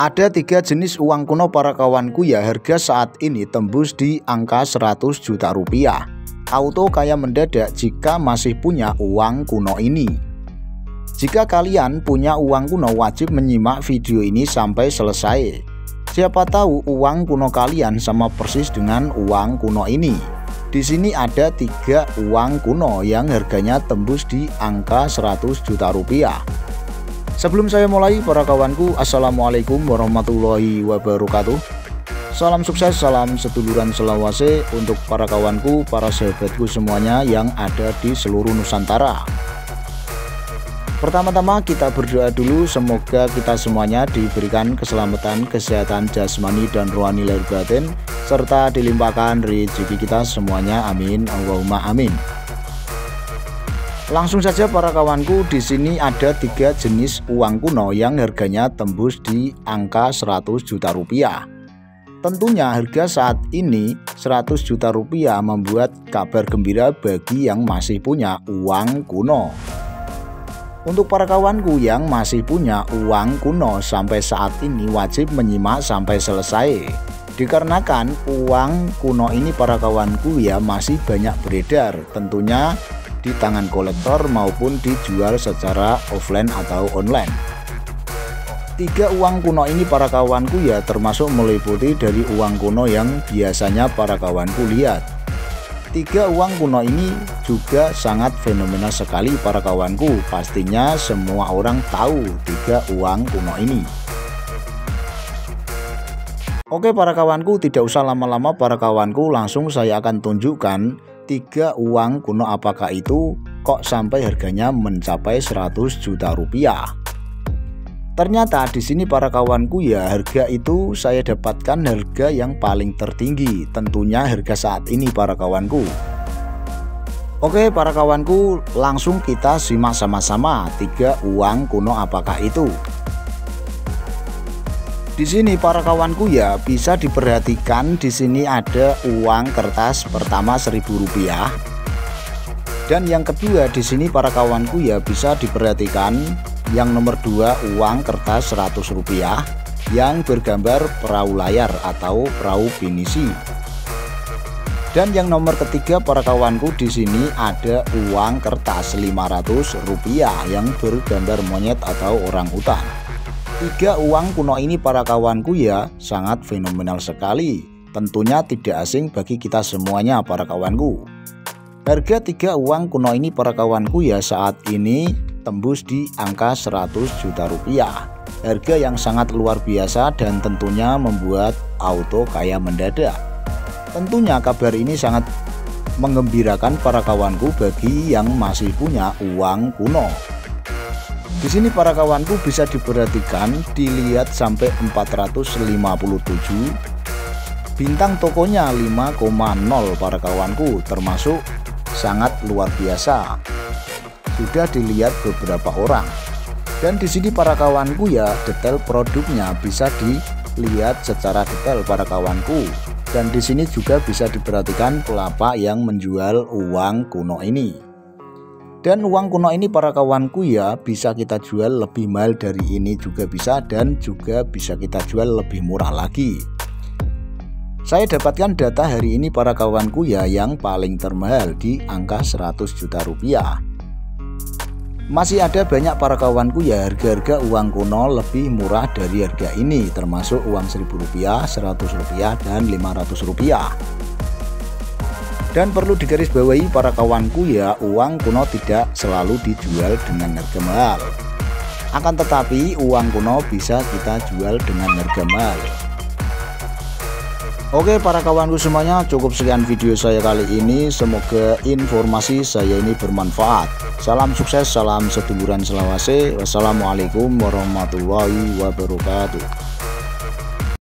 Ada tiga jenis uang kuno para kawanku ya harga saat ini tembus di angka 100 juta rupiah. Auto kaya mendadak jika masih punya uang kuno ini. Jika kalian punya uang kuno wajib menyimak video ini sampai selesai. Siapa tahu uang kuno kalian sama persis dengan uang kuno ini. Di sini ada tiga uang kuno yang harganya tembus di angka 100 juta rupiah. Sebelum saya mulai para kawanku Assalamualaikum warahmatullahi wabarakatuh. Salam sukses, salam seduluran selawase untuk para kawanku, para sahabatku semuanya yang ada di seluruh Nusantara. Pertama-tama kita berdoa dulu semoga kita semuanya diberikan keselamatan, kesehatan jasmani dan rohani lahir batin serta dilimpahkan rezeki kita semuanya. Amin. Allahumma amin Langsung saja para kawanku, di sini ada tiga jenis uang kuno yang harganya tembus di angka 100 juta rupiah. Tentunya harga saat ini 100 juta rupiah membuat kabar gembira bagi yang masih punya uang kuno. Untuk para kawanku yang masih punya uang kuno sampai saat ini wajib menyimak sampai selesai. Dikarenakan uang kuno ini para kawanku ya masih banyak beredar. Tentunya di tangan kolektor maupun dijual secara offline atau online. Tiga uang kuno ini para kawanku ya termasuk meliputi dari uang kuno yang biasanya para kawanku lihat. Tiga uang kuno ini juga sangat fenomenal sekali para kawanku. Pastinya semua orang tahu tiga uang kuno ini. Oke para kawanku tidak usah lama-lama para kawanku langsung saya akan tunjukkan tiga uang kuno apakah itu? Kok sampai harganya mencapai 100 juta rupiah? Ternyata di sini para kawanku ya harga itu saya dapatkan harga yang paling tertinggi tentunya harga saat ini para kawanku. Oke para kawanku langsung kita simak sama-sama tiga uang kuno apakah itu di sini para kawanku ya bisa diperhatikan di sini ada uang kertas pertama seribu rupiah. Dan yang kedua di sini para kawanku ya bisa diperhatikan yang nomor dua uang kertas 100 rupiah yang bergambar perahu layar atau perahu pinisi. Dan yang nomor ketiga para kawanku di sini ada uang kertas 500 rupiah yang bergambar monyet atau orang utan Tiga uang kuno ini para kawanku ya sangat fenomenal sekali. Tentunya tidak asing bagi kita semuanya para kawanku. Harga tiga uang kuno ini para kawanku ya saat ini tembus di angka 100 juta rupiah. Harga yang sangat luar biasa dan tentunya membuat auto kaya mendadak. Tentunya kabar ini sangat mengembirakan para kawanku bagi yang masih punya uang kuno di sini para kawanku bisa diperhatikan dilihat sampai 457 bintang tokonya 5,0 para kawanku termasuk sangat luar biasa. Sudah dilihat beberapa orang. Dan di sini para kawanku ya detail produknya bisa dilihat secara detail para kawanku. Dan di sini juga bisa diperhatikan pelapa yang menjual uang kuno ini dan uang kuno ini para kawanku ya bisa kita jual lebih mahal dari ini juga bisa dan juga bisa kita jual lebih murah lagi. Saya dapatkan data hari ini para kawanku ya yang paling termahal di angka 100 juta rupiah. Masih ada banyak para kawanku ya harga-harga uang kuno lebih murah dari harga ini termasuk uang 1000 rupiah 100 rupiah dan 500 rupiah dan perlu digarisbawahi para kawanku ya, uang kuno tidak selalu dijual dengan harga mahal. Akan tetapi uang kuno bisa kita jual dengan harga mahal. Oke para kawanku semuanya cukup sekian video saya kali ini Semoga informasi saya ini bermanfaat Salam sukses, salam seduluran selawase Wassalamualaikum warahmatullahi wabarakatuh